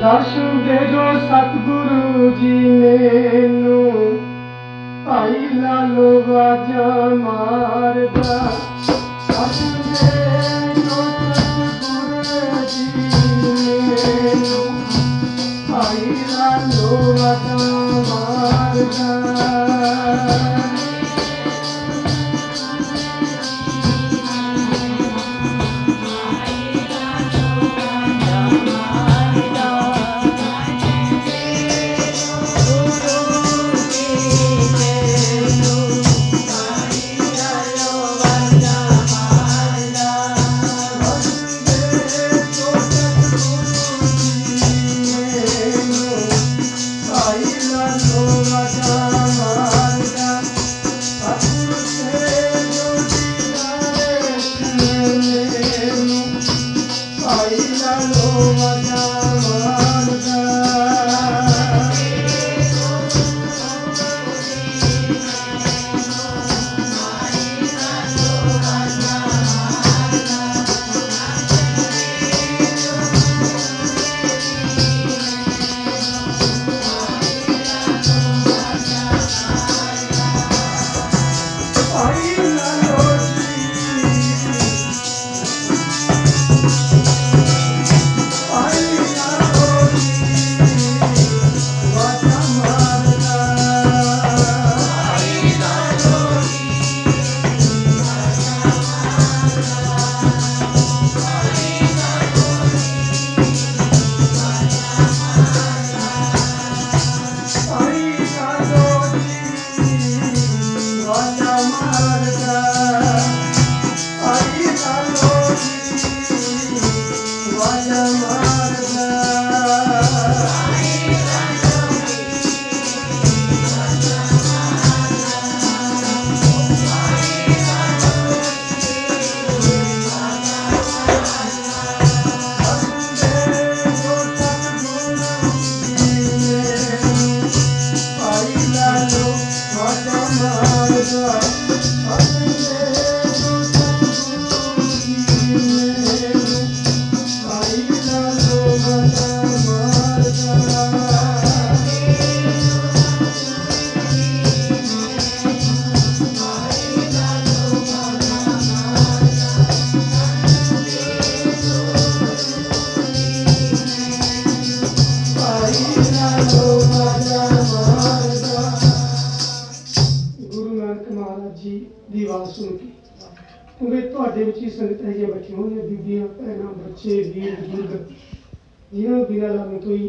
ਦਰਸ਼ਨ ਦੇ ਜੋ ਸਤਿਗੁਰੂ ਜੀ ਮੈਨੂੰ ਭਾਈ ਲਾਲੋ ਵਾਜਾ ਮਾਰਦਾ। ਦਰਸ਼ਨ ਦੇ ਜੋ ਸਤਿਗੁਰੂ ਜੀ ਮੈਨੂੰ ਭਾਈ ਲਾਲੋ ਵਾਜਾ ਮਾਰਦਾ। ਗੁਰੂ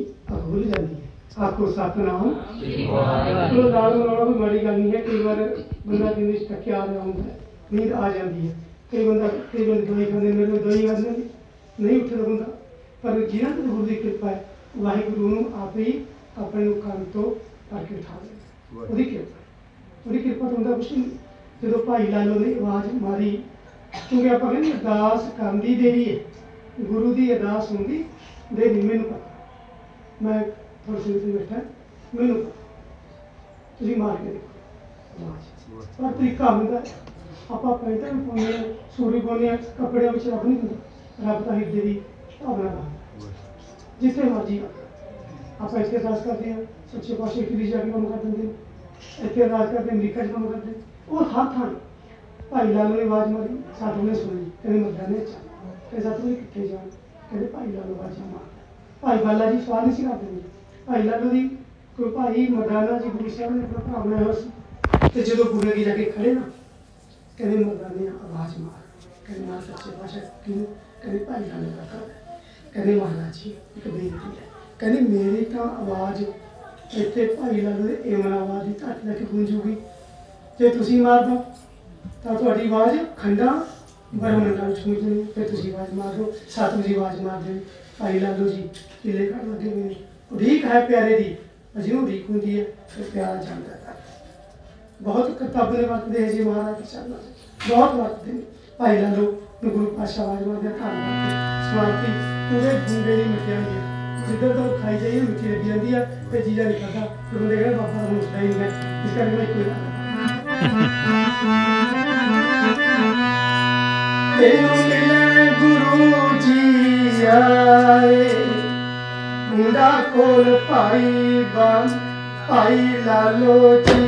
ਤੋਂ ਹੀ ਅੱਖ ਖੁੱਲ ਜਾਂਦੀ ਹੈ। ਆਖੋ ਸਤਨਾਮ। ਚਲੋ ਨਾਲ ਨਾਲ ਕੋਈ ਮਾੜੀ ਗੱਲ ਨਹੀਂ ਹੈ ਕਈ ਵਾਰ ਬੰਦਾ ਦਿਨ ਵਿੱਚ ਥੱਕਿਆ ਆ ਰਿਹਾ ਹੁੰਦਾ ਨੀਂਦ ਆ ਜਾਂਦੀ ਹੈ। ਕਈ ਬੰਦਾ ਕਈ ਬੰਦੇ ਦਵਾਈ ਖਾਂਦੇ ਨੇ ਮੇਰੇ ਦਵਾਈ ਖਾਂਦੇ ਨਹੀਂ ਉੱਠਦਾ ਬੰਦਾ। ਪਰ ਜਿਹਨਾਂ ਤੇ ਗੁਰੂ ਦੀ ਕਿਰਪਾ ਹੈ ਵਾਹਿਗੁਰੂ ਨੂੰ ਆਪੇ ਹੀ ਆਪਣੇ ਨੂੰ ਕੰਮ ਤੋਂ ਫੜ ਕੇ ਉਠਾ ਲੈਂਦਾ ਉਹਦੀ ਕਿਰਪਾ ਉਹਦੀ ਕਿਰਪਾ ਤੋਂ ਹੁੰਦਾ ਕੁਛ ਨਹੀਂ। ਜਦੋਂ ਭਾਈ ਲਾਲੋ ਨੇ ਆਵਾਜ਼ ਮਾਰੀ ਕਿਉਂਕਿ ਆਪਾਂ ਕਹਿੰਦੇ ਅਰਦਾਸ ਕਰਨ ਦੀ ਦੇਰੀ ਹੈ। ਗੁਰੂ ਦੀ ਅਰਦਾਸ ਹੁੰਦੀ ਦੇਰੀ ਮੈਨੂੰ ਪਤਾ। ਮੈਂ ਥੋੜੀ ਸਿਰ ਤੇ ਬੈਠਾ। ਮੈਨੂੰ ਤੁਸੀਂ ਮਾਰ ਕੇ ਦੇਖੋ। ਪਰ ਤਰੀਕਾ ਹੁੰਦਾ ਆਪਾਂ ਪੈਂਟਾਂ ਵੀ ਪਾਉਂਦੇ ਹਾਂ ਸੂਰੀ ਪਾਉਂਦੇ ਹਾਂ, ਕੱਪੜਿਆਂ ਵਿੱਚ ਰੱਬ ਨਹੀਂ ਹੁੰਦਾ ਰੱਬ ਤਾਂ ਹਿਰਦੇ ਦੀ ਭਾਵਨਾ ਦਾ ਜਿੱਥੇ ਮਰਜ਼ੀ ਆਪਾਂ ਇੱਥੇ ਅਰਦਾਸ ਕਰਦੇ ਹਾਂ, ਸੱਚੇ ਪਾਤਸ਼ਾਹ ਇੱਥੇ ਜਾ ਕੇ ਕੰਮ ਕਰ ਦਿੰਦੇ ਇੱਥੇ ਅਰਦਾਸ ਕਰਦੇ, ਅਮਰੀਕਾ ਕੰਮ ਕਰਦੇ ਉਹ ਹਰ ਥਾਂ ਭਾਈ ਲਾਲ ਨੇ ਆਵਾਜ਼ ਮਾਰੀ ਸਾਧੂ ਨੇ ਸੁਣੀ। ਕਹਿੰਦੇ ਮਰਦਾਨੇ ਚ ਤੇ ਸਾਧੂ ਨੇ ਕਿੱਥੇ ਜਾਣ? ਕਹਿੰਦੇ, ਭਾਈ ਲਾਲ, ਆਵਾਜ਼ ਮਾਰ। ਭਾਈ ਬਾਲਾ ਜੀ ਸਵਾਲ ਨਹੀਂ ਸੀ ਕਰਦੇ ਭਾਈ ਲਾਲ ਦੀ ਕੋਈ ਭਾਈ ਮਰਦਾਨਾ ਜੀ ਗੁਰੂ ਸਾਹਿਬ ਨੇ ਆਪਣਾ ਭਾਵਨਾ ਹੈ ਉਸ ਤੇ ਜਦੋਂ ਗੁਰੂ ਅੱਗੇ ਜਾ ਕੇ ਖੜੇ ਨਾ, ਕਹਿੰਦੇ ਮਰਦਾਨੇ ਆਵਾਜ਼ ਮਾਰ। ਕਹਿੰਦੇ ਮਾਂ ਸੱਚੇ ਪਾਤਸ਼ਾਹ ਕਿਉਂ ਕਹਿੰਦੇ ਭਾਈ ਲਾਲ ਦਾ ਕਰ ਕਹਿੰਦੇ ਮਹਾਰਾਜ ਜੀ, ਇੱਕ ਬੇਨਤੀ ਹੈ। ਕਹਿੰਦੇ ਮੇਰੀ ਤਾਂ ਆਵਾਜ਼ ਇੱਥੇ ਭਾਈ ਲਾਲ ਦੇ ਏਮਨਾਬਾਦ ਦੀ ਧਰਤੀ ਤੱਕ ਗੂੰਜੂਗੀ ਜੇ ਤੁਸੀਂ ਮਾਰ ਦੋ, ਤਾਂ ਤੁਹਾਡੀ ਆਵਾਜ਼ ਖੰਡਾ ਬਰਮਨ ਨਾਲ ਛੂਝਣੀ ਫਿਰ ਤੁਸੀਂ ਆਵਾਜ਼ ਮਾਰ ਦਿਓ ਸਤਿਗੁਰੂ ਜੀ ਆਵਾਜ਼ ਮਾਰ ਦੇ ਭਾਈ ਲਾਲੋ ਜੀ ਕਿਲੇ ਘਰ ਲੱਗੇ ਹੋਏ ਨੇ ਉਡੀਕ ਹੈ ਪਿਆਰੇ ਦੀ ਅਜਿਹੀ ਉਡੀਕ ਹੁੰਦੀ ਹੈ, ਤੇ ਪਿਆਰ ਜਾਂਦਾ ਹੈ। ਬਹੁਤ ਕਿਤਾਬ ਦੇ ਵਰਤਦੇ ਹੈ ਜੀ ਮਹਾਰਾਜ ਦੇ ਚਰਨਾਂ 'ਚ। ਬਹੁਤ ਵਰਤਦੇ ਨੇ ਭਾਈ ਲਾਲੋ ਨੂੰ ਗੁਰੂ ਪਾਸ਼ਾ ਆਵਾਜ਼ ਮਾਰਦੇ ਧੰਨਵਾਦ ਸਮਾਪਤੀ ਪੂਰੇ ਗੁੰਡੇ ਦੀ ਮਿੱਟੀ ਜਾਂਦੀ ਹੈ ਜਿੱਦਾਂ ਤੋਂ ਖਾਈ ਜਾਈਏ ਮਿੱਟੀ ਲੱਗੀ ਜਾਂਦੀ ਆ, ਤੇ ਜੀਜਾ ਨਹੀਂ ਖਾਦਾ ਤੇ ਬੰਦੇ ਕਹਿੰਦੇ, ਬਾਬਾ ਨੂੰ ਉਸਦਾ ਹੀ ਨਹੀਂ ਹੈ। ਇਸ ਕਰਕੇ ਮੈਂ ਕੋਈ ਤੈਨੂੰ ਮਿਲਣ ਗੁਰੂ ਜੀ। পাইয়াই মুন্ডা কোর পাইবা পাইলা লোটি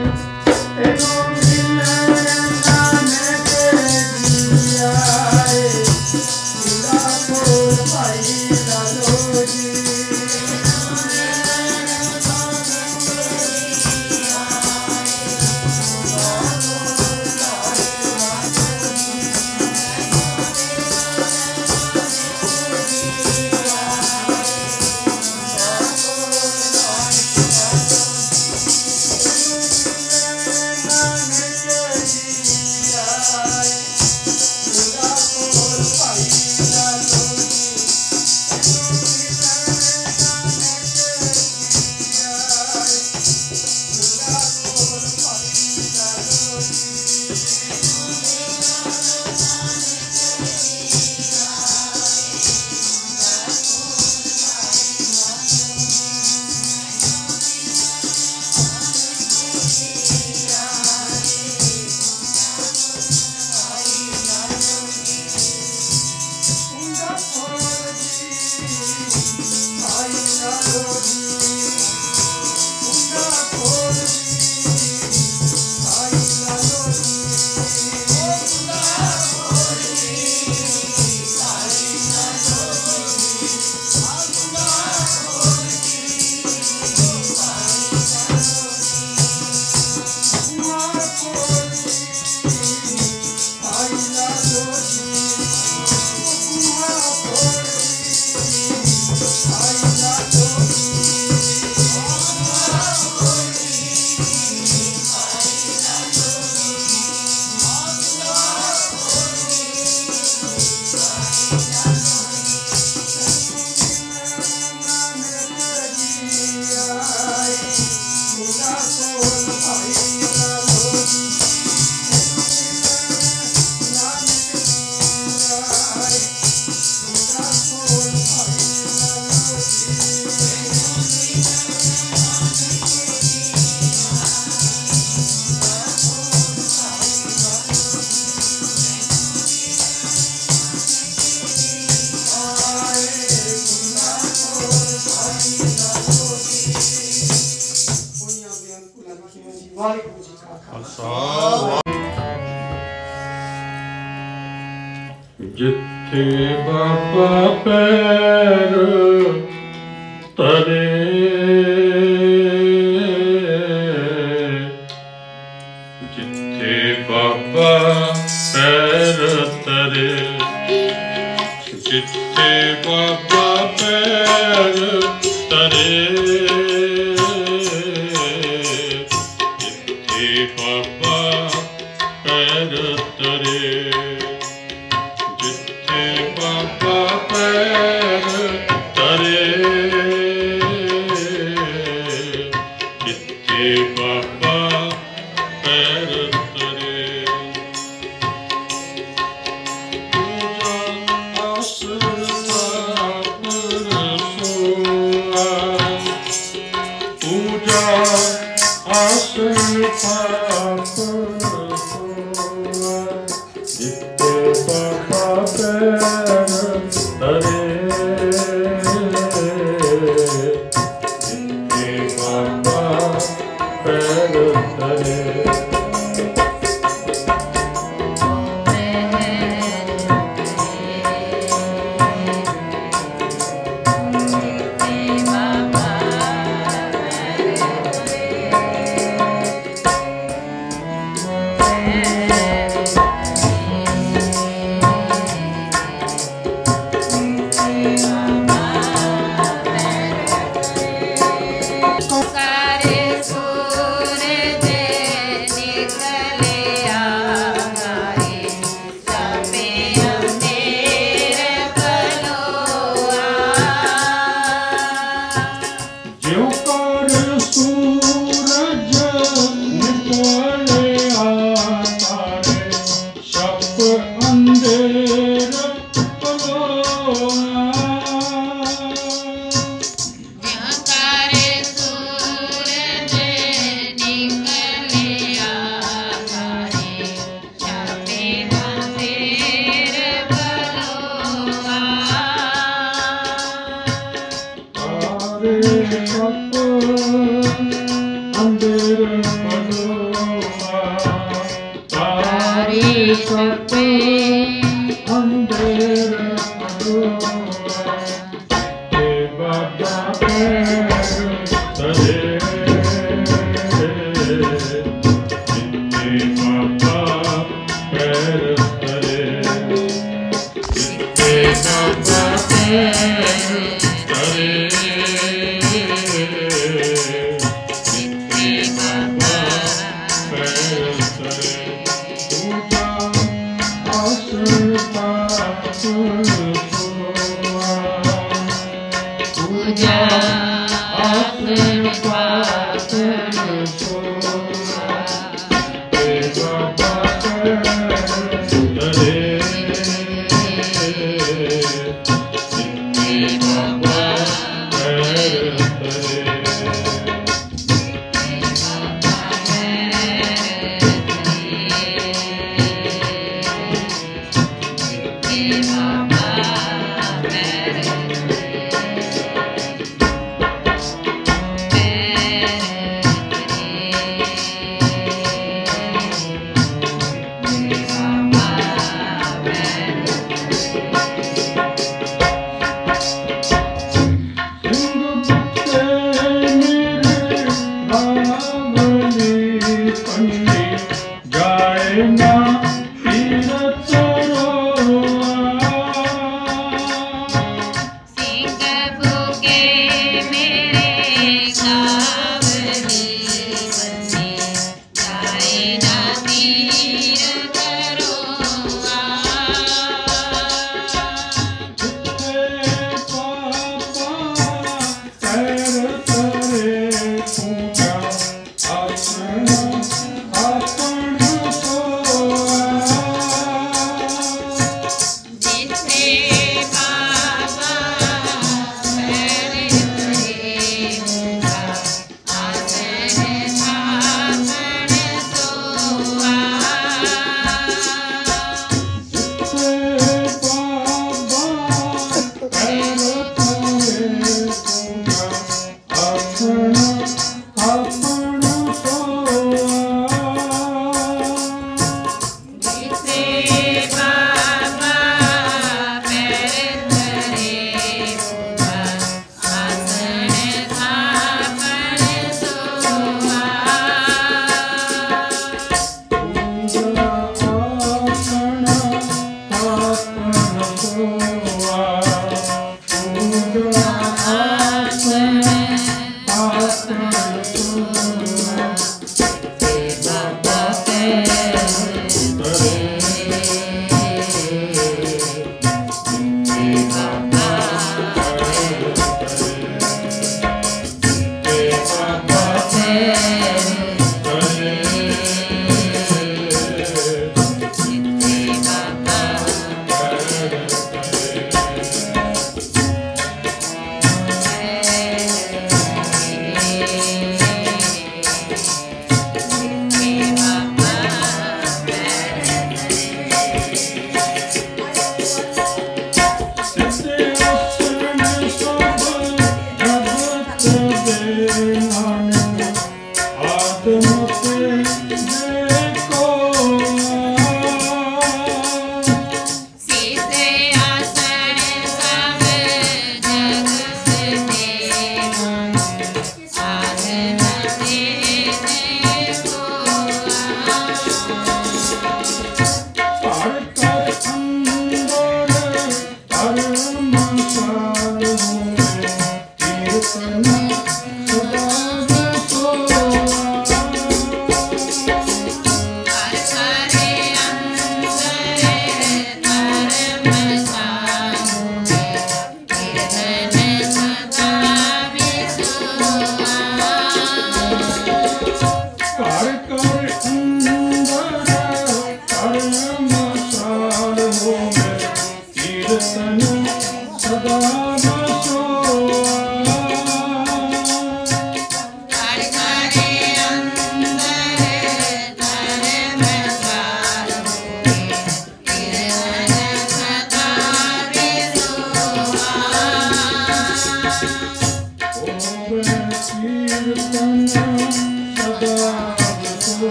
it.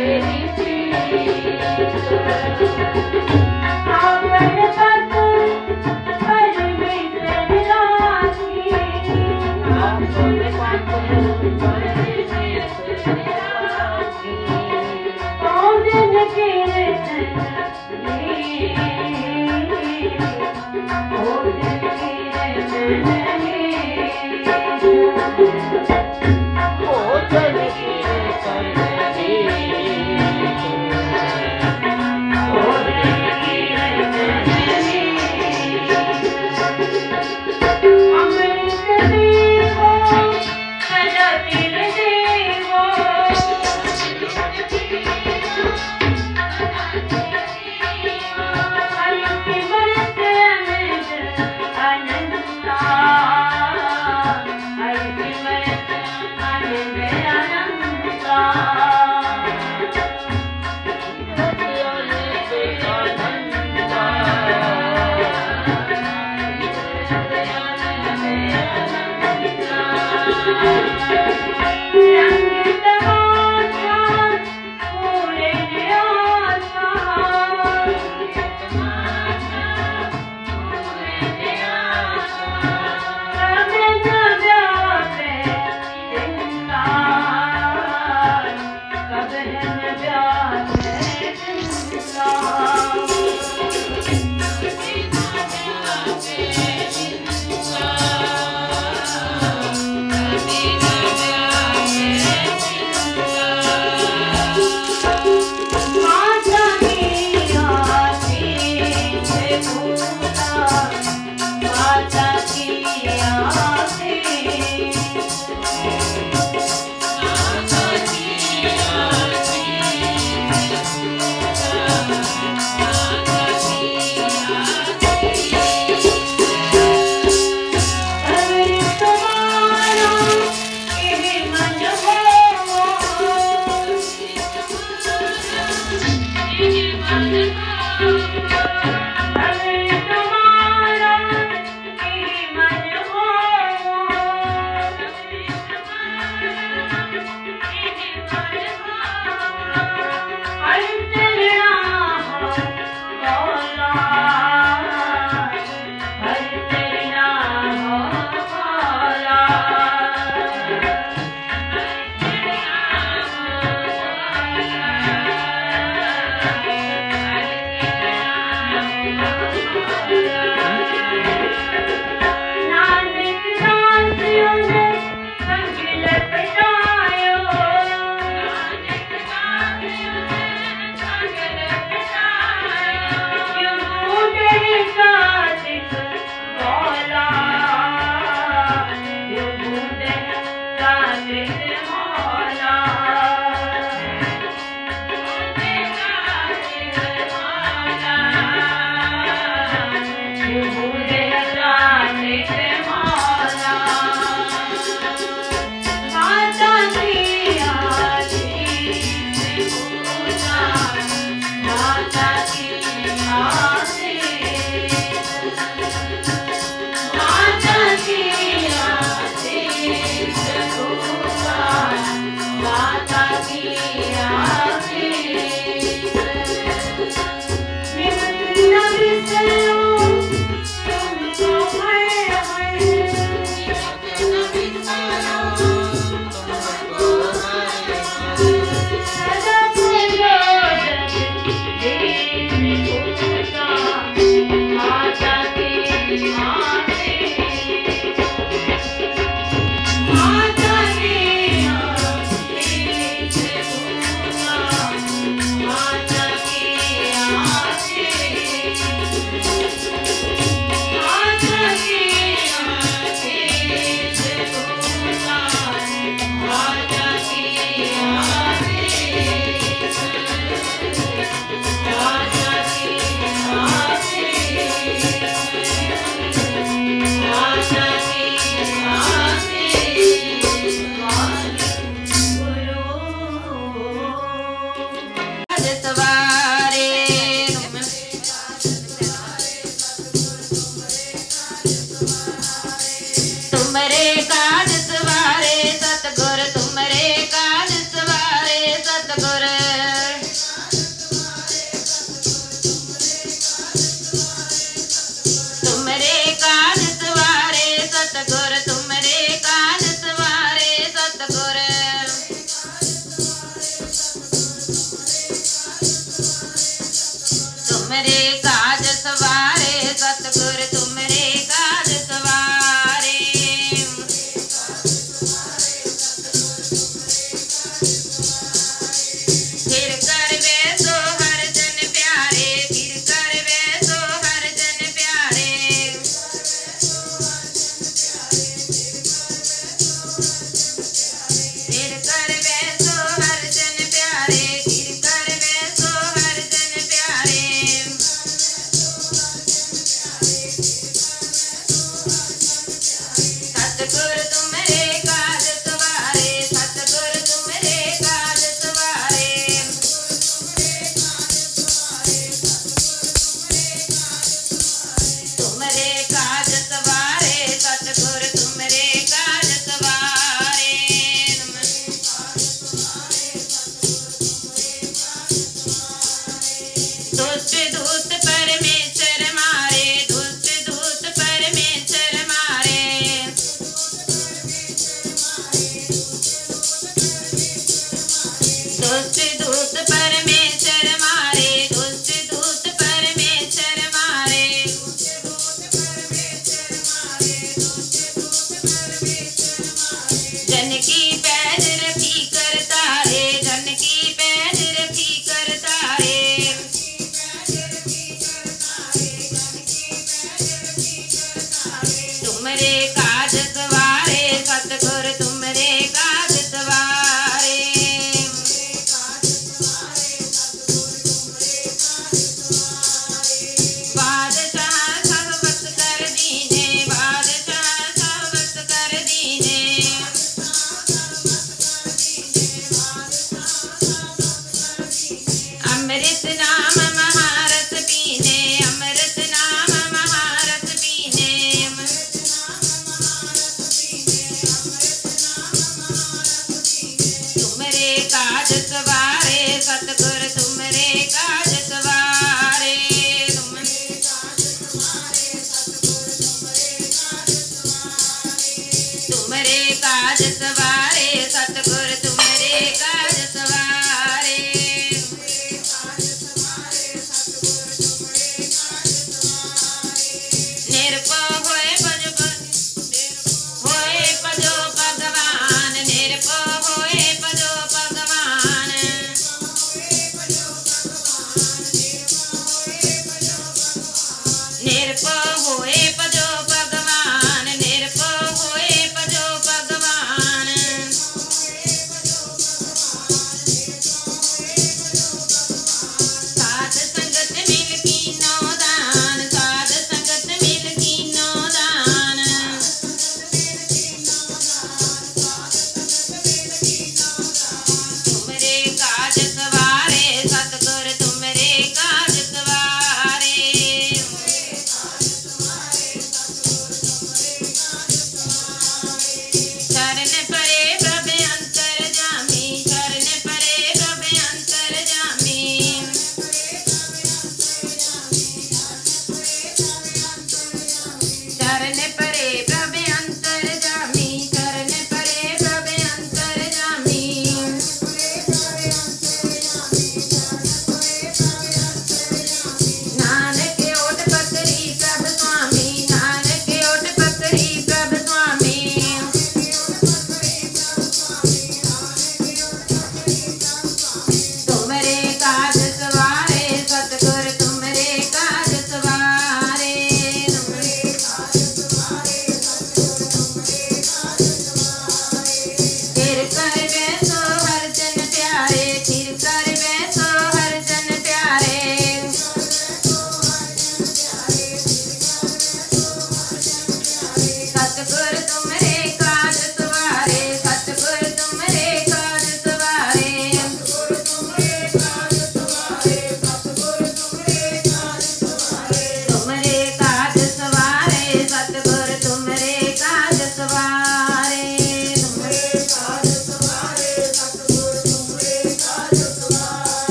Amen.